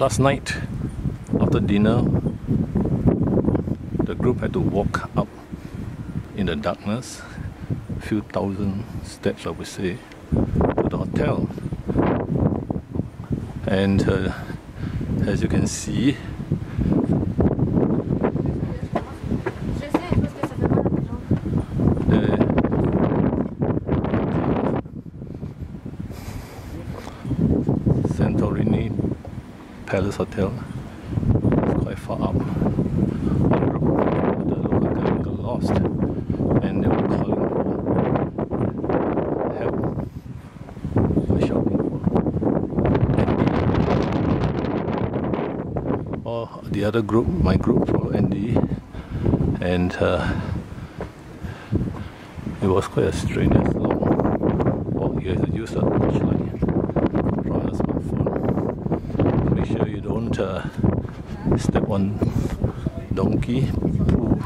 last night after dinner the group had to walk up in the darkness a few thousand steps I would say to the hotel. And uh, as you can see Palace Hotel. It's quite far up. The local guy got lost and they were calling for help. For Or the other group, my group for Andy, and uh, it was quite a strenuous long walk. You have to use a torchlight don't uh, step on donkey poo.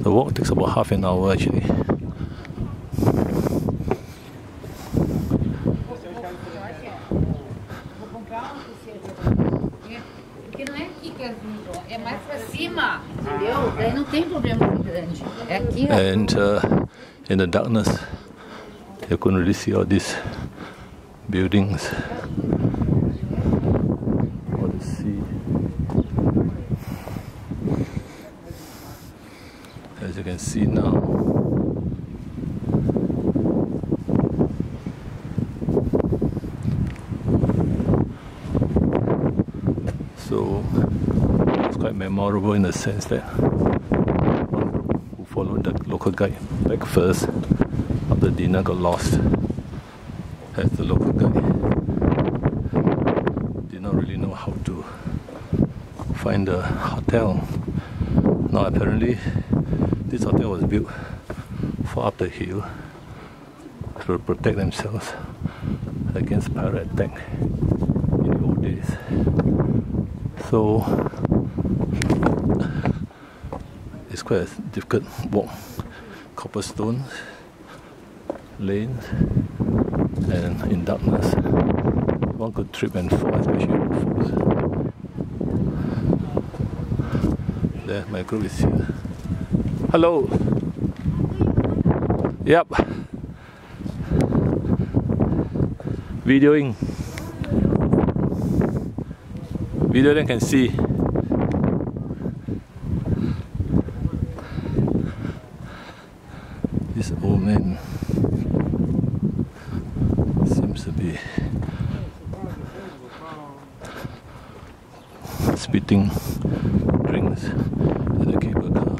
The walk takes about half an hour actually. And uh, in the darkness, you couldn't really see all these buildings. Or the sea. As you can see now. So it's quite memorable in the sense that one group who followed the local guide back first after dinner got lost as the local guide did not really know how to find the hotel. Now apparently this hotel was built far up the hill to protect themselves against pirate attack in the old days. So it's quite a difficult walk. Cobblestone lanes and in darkness one could trip and fall, especially on foot. There, my group is here. Hello. Yep. Videoing. Video then can see. This old man seems to be spitting drinks at the cable car.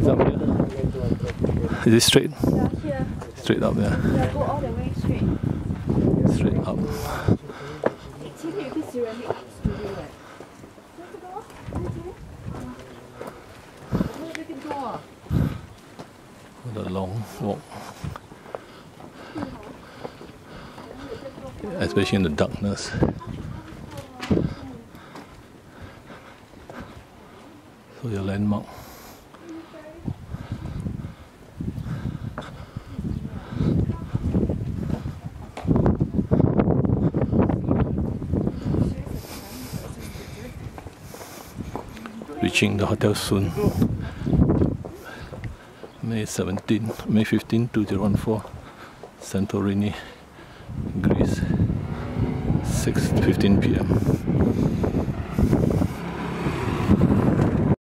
Is up here? Is it straight? Yeah, here. Straight up, yeah. Yeah, go all the way straight. Straight up. What a long walk. Especially in the darkness. So your landmark. reaching the hotel soon. May 17, May 15, 2014, Santorini, Greece, 6.15 p.m.